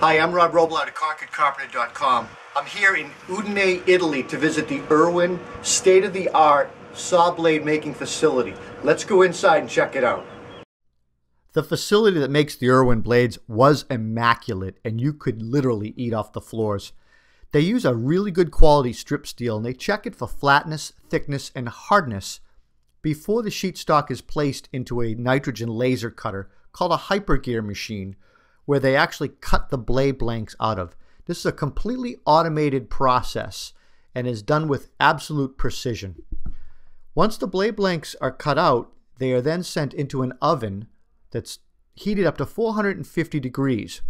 Hi, I'm Rob Robillard at ConcordCarpenter.com. I'm here in Udine, Italy to visit the Irwin state-of-the-art saw blade making facility. Let's go inside and check it out. The facility that makes the Irwin blades was immaculate and you could literally eat off the floors. They use a really good quality strip steel and they check it for flatness, thickness, and hardness before the sheet stock is placed into a nitrogen laser cutter called a hypergear machine where they actually cut the blade blanks out of. This is a completely automated process and is done with absolute precision. Once the blade blanks are cut out, they are then sent into an oven that's heated up to 450 degrees.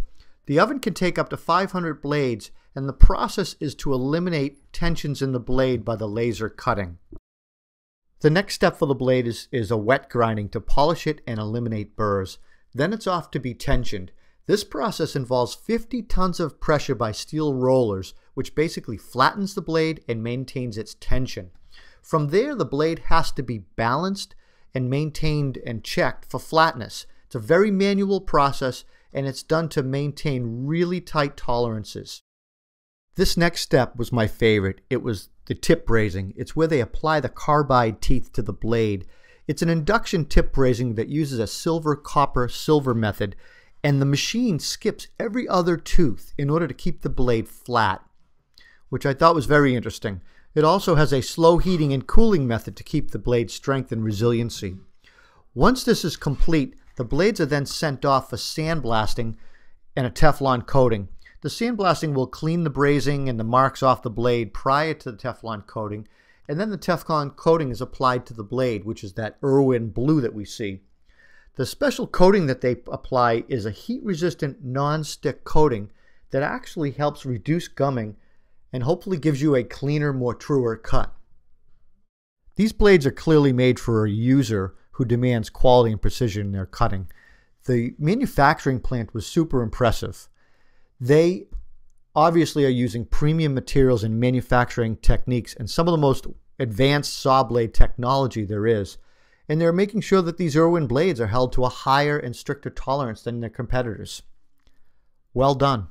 The oven can take up to 500 blades and the process is to eliminate tensions in the blade by the laser cutting. The next step for the blade is, is a wet grinding to polish it and eliminate burrs. Then it's off to be tensioned. This process involves 50 tons of pressure by steel rollers, which basically flattens the blade and maintains its tension. From there, the blade has to be balanced and maintained and checked for flatness. It's a very manual process and it's done to maintain really tight tolerances. This next step was my favorite. It was the tip brazing. It's where they apply the carbide teeth to the blade. It's an induction tip brazing that uses a silver copper silver method, and the machine skips every other tooth in order to keep the blade flat, which I thought was very interesting. It also has a slow heating and cooling method to keep the blade strength and resiliency. Once this is complete, the blades are then sent off for sandblasting and a Teflon coating. The sandblasting will clean the brazing and the marks off the blade prior to the Teflon coating, and then the Teflon coating is applied to the blade, which is that Irwin blue that we see. The special coating that they apply is a heat-resistant non-stick coating that actually helps reduce gumming and hopefully gives you a cleaner, more truer cut. These blades are clearly made for a user who demands quality and precision in their cutting. The manufacturing plant was super impressive. They obviously are using premium materials and manufacturing techniques and some of the most advanced saw blade technology there is. And they're making sure that these Irwin blades are held to a higher and stricter tolerance than their competitors. Well done.